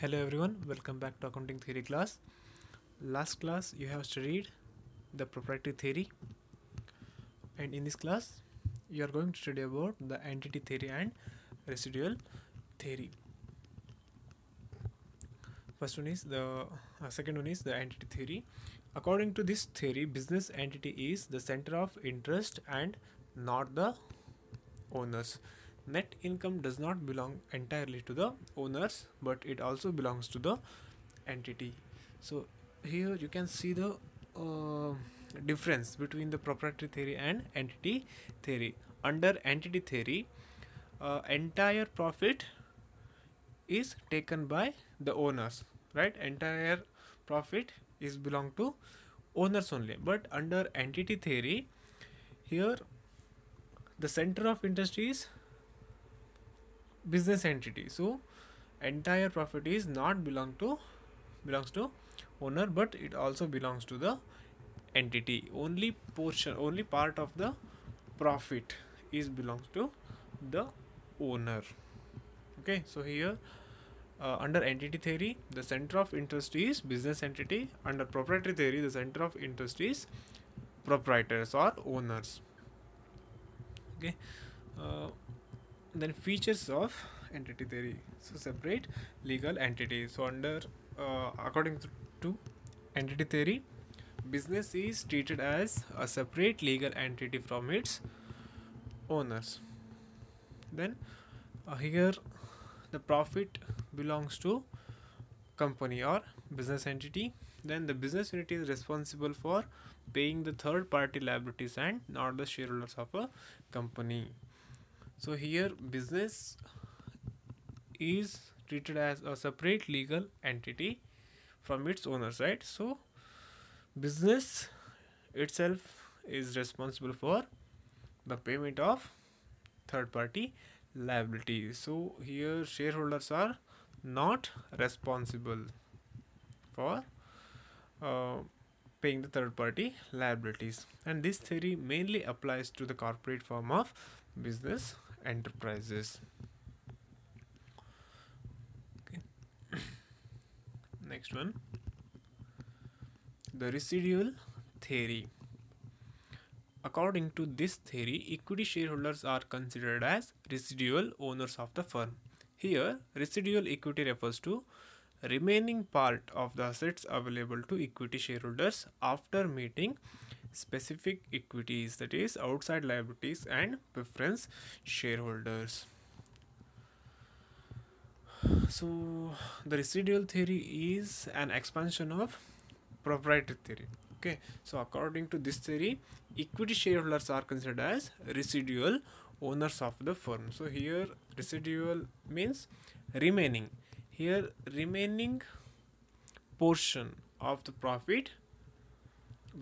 Hello everyone, welcome back to accounting theory class. Last class you have studied the proprietary theory and in this class you are going to study about the entity theory and residual theory. First one is the uh, second one is the entity theory. According to this theory, business entity is the center of interest and not the owners. Net income does not belong entirely to the owners, but it also belongs to the entity. So here you can see the uh, difference between the proprietary theory and entity theory. Under entity theory, uh, entire profit is taken by the owners, right? Entire profit is belong to owners only. But under entity theory, here the center of interest is business entity. So entire profit is not belong to belongs to owner but it also belongs to the entity. Only portion only part of the profit is belongs to the owner. Okay so here uh, under entity theory the center of interest is business entity. Under proprietary theory the center of interest is proprietors or owners. Okay uh, then features of entity theory. So separate legal entity. So under uh, according to, to entity theory business is treated as a separate legal entity from its owners. Then uh, here the profit belongs to company or business entity. Then the business unit is responsible for paying the third party liabilities and not the shareholders of a company so here business is treated as a separate legal entity from its owners right? So business itself is responsible for the payment of third party liability. So here shareholders are not responsible for uh, paying the third party liabilities. And this theory mainly applies to the corporate form of business enterprises. Okay. next one. The residual theory. According to this theory equity shareholders are considered as residual owners of the firm. Here residual equity refers to remaining part of the assets available to equity shareholders after meeting specific equities that is outside liabilities and preference shareholders. So the residual theory is an expansion of proprietary theory. Okay so according to this theory equity shareholders are considered as residual owners of the firm. So here residual means remaining. Here remaining portion of the profit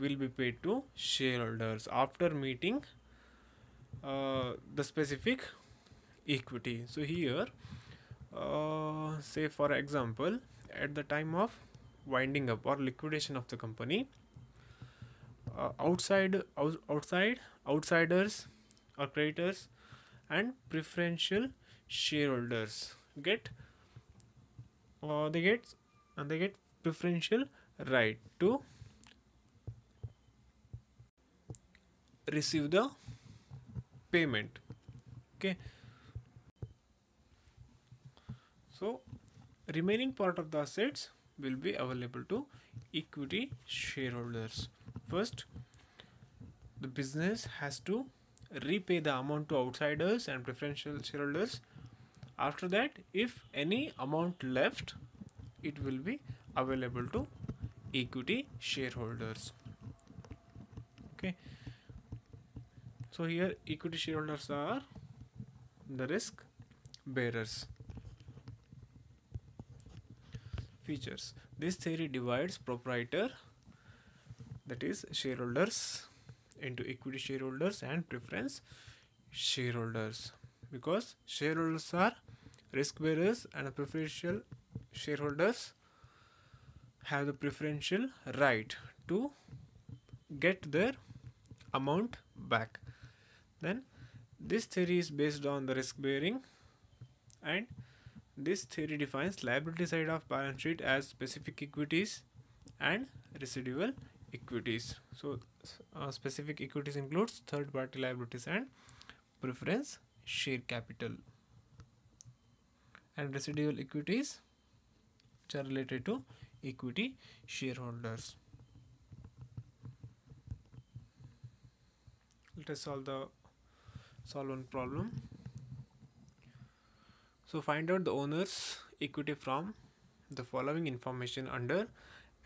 will be paid to shareholders. After meeting uh, the specific equity. So here uh, say for example at the time of winding up or liquidation of the company uh, outside out, outside outsiders or creditors and preferential shareholders get uh, they get and they get preferential right to receive the payment. Okay. So remaining part of the assets will be available to equity shareholders. First the business has to repay the amount to outsiders and preferential shareholders. After that if any amount left it will be available to equity shareholders. Okay so here equity shareholders are the risk bearers. Features. This theory divides proprietor that is shareholders into equity shareholders and preference shareholders. Because shareholders are risk bearers and preferential shareholders have the preferential right to get their amount back then this theory is based on the risk bearing and this theory defines liability side of balance sheet as specific equities and residual equities. So uh, specific equities includes third party liabilities and preference share capital and residual equities which are related to equity shareholders. Let us solve the solve one problem. So find out the owner's equity from the following information under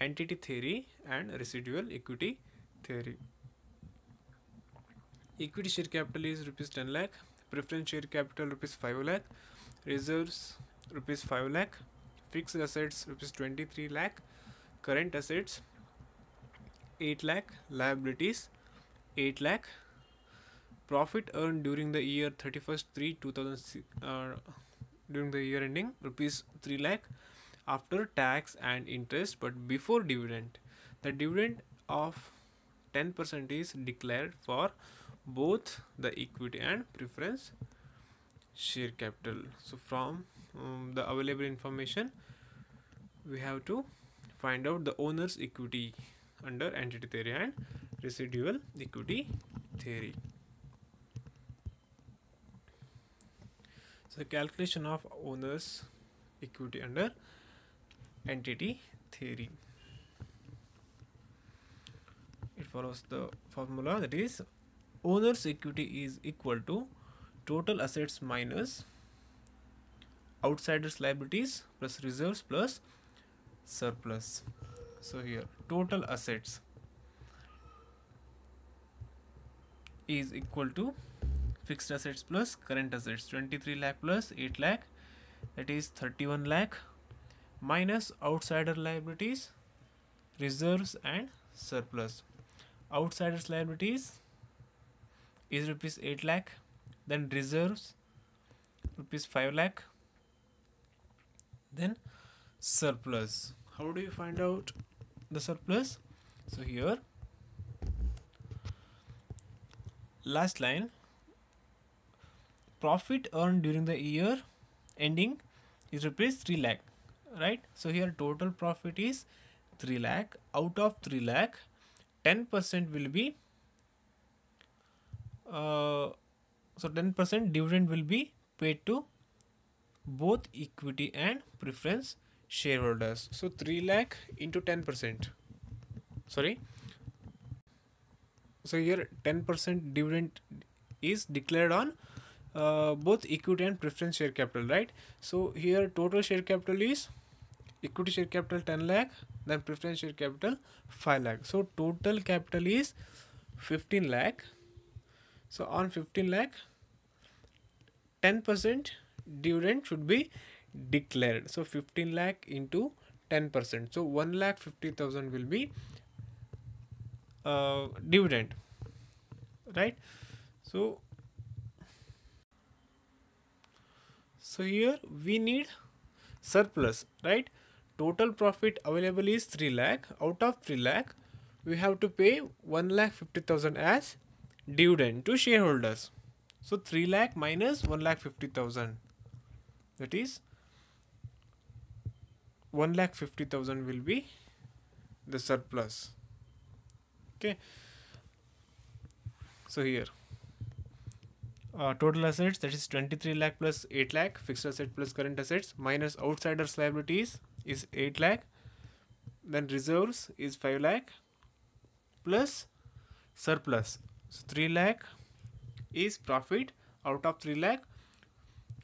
entity theory and residual equity theory. Equity share capital is rupees 10 lakh, preference share capital rupees 5 lakh, reserves rupees 5 lakh, fixed assets rupees 23 lakh, current assets 8 lakh, liabilities 8 lakh, profit earned during the year 31st 3 2006 uh, during the year ending rupees 3 lakh after tax and interest but before dividend. The dividend of 10% is declared for both the equity and preference share capital. So from um, the available information we have to find out the owner's equity under entity theory and residual equity theory the calculation of owner's equity under entity theory. It follows the formula that is owner's equity is equal to total assets minus outsiders liabilities plus reserves plus surplus. So here total assets is equal to fixed assets plus current assets 23 lakh plus 8 lakh that is 31 lakh minus outsider liabilities reserves and surplus. Outsiders liabilities is rupees 8 lakh then reserves rupees 5 lakh then surplus. How do you find out the surplus? So here last line profit earned during the year ending is rupees 3 lakh right? So here total profit is 3 lakh. Out of 3 lakh 10% will be uh, so 10% dividend will be paid to both equity and preference shareholders. So 3 lakh into 10% sorry? So here 10% dividend is declared on uh, both equity and preference share capital right? So here total share capital is equity share capital 10 lakh then preference share capital 5 lakh. So total capital is 15 lakh. So on 15 lakh 10% dividend should be declared. So 15 lakh into 10% so 1 lakh 50,000 will be uh, dividend right? So so here we need surplus right? Total profit available is 3 lakh. Out of 3 lakh we have to pay 1 lakh 50000 as dividend to shareholders. So 3 lakh minus 1 lakh 50000 that is 1 lakh 50000 will be the surplus. Okay. So here uh, total assets that is 23 lakh plus 8 lakh fixed asset plus current assets minus outsiders liabilities is 8 lakh then reserves is 5 lakh plus surplus so 3 lakh is profit out of 3 lakh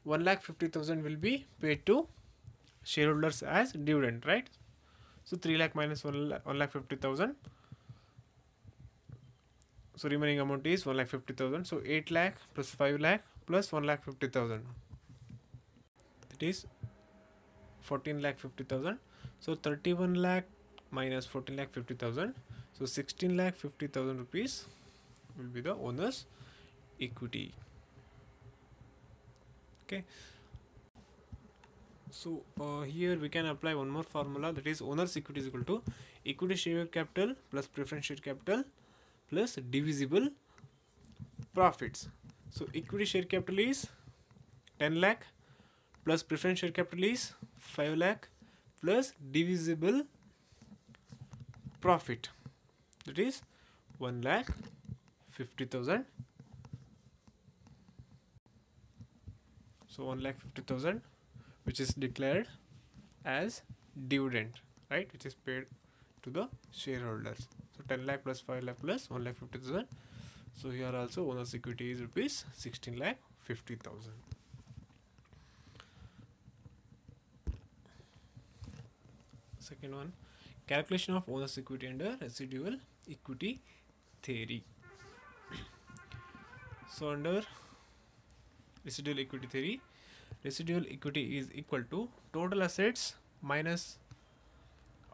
1 lakh 50,000 will be paid to shareholders as dividend right? So 3 lakh minus 1 lakh, 1 lakh 50,000 so remaining amount is 1 lakh 50,000 so 8 lakh plus 5 lakh plus 1 lakh 50,000 that is 14 lakh 50,000 so 31 lakh minus 14 lakh 50,000 so 16 lakh 50,000 rupees will be the owner's equity. Okay. So uh, here we can apply one more formula. That is owner's equity is equal to equity share capital plus preference share capital plus divisible profits. So equity share capital is 10 lakh plus preference share capital is 5 lakh plus divisible profit. That is 1 lakh 50,000 so 1 lakh 50,000 which is declared as dividend right? Which is paid to the shareholders. So 10 lakh plus 5 lakh plus 1 lakh 50,000 so here also owner's equity is rupees 16 lakh 50,000 second one calculation of owner's equity under residual equity theory. So under residual equity theory residual equity is equal to total assets minus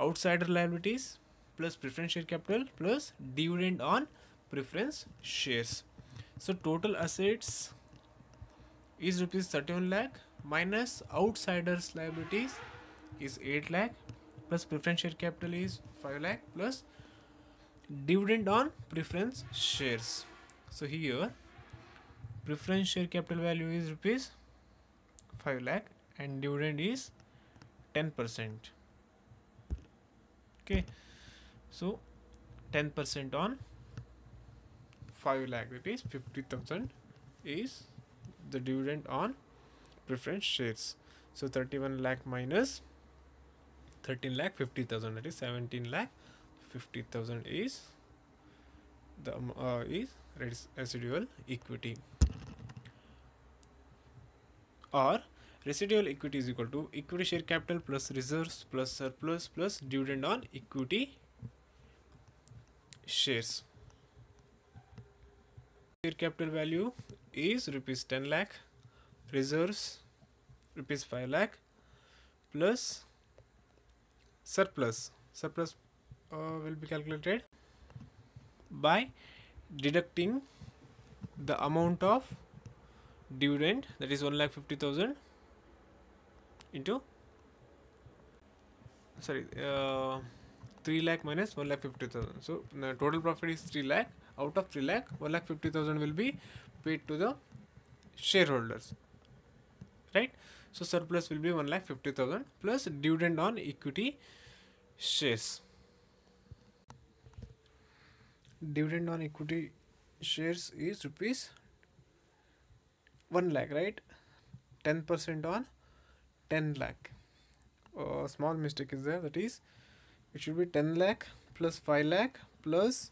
outsider liabilities plus preference share capital plus dividend on preference shares. So total assets is rupees 31 lakh minus outsiders liabilities is 8 lakh plus preference share capital is 5 lakh plus dividend on preference shares. So here preference share capital value is rupees 5 lakh and dividend is 10 percent okay. So 10 percent on 5 lakh is 50000 is the dividend on preference shares. So 31 lakh minus 13 lakh 50000 that is 17 lakh 50000 is the uh, is residual equity. Or residual equity is equal to equity share capital plus reserves plus surplus plus dividend on equity shares. Share capital value is rupees 10 lakh reserves rupees 5 lakh plus surplus. Surplus uh, will be calculated by deducting the amount of dividend that is 1 lakh 50,000 into? Sorry uh, 3 lakh minus 1 lakh 50,000 so the total profit is 3 lakh. Out of 3 lakh 1 lakh 50,000 will be paid to the shareholders. Right? So surplus will be 1 lakh 50,000 plus dividend on equity shares. Dividend on equity shares is rupees 1 lakh right? 10% on 10 lakh. A small mistake is there that is it should be 10 lakh plus 5 lakh plus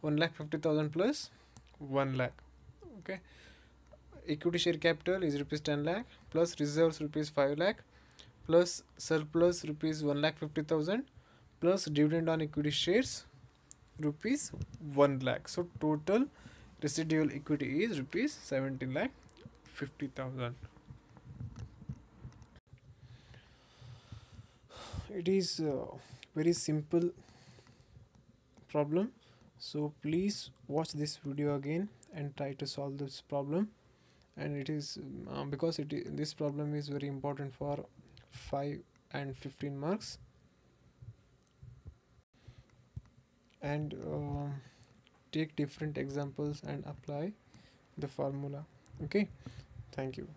1 lakh 50,000 plus 1 lakh. Okay? Equity share capital is rupees 10 lakh plus reserves rupees 5 lakh plus surplus rupees 1 lakh 50,000 plus dividend on equity shares rupees 1 lakh. So total residual equity is rupees 17 lakh 50,000 it is a very simple problem. So please watch this video again and try to solve this problem. And it is uh, because it this problem is very important for 5 and 15 marks. And uh, take different examples and apply the formula. Okay? Thank you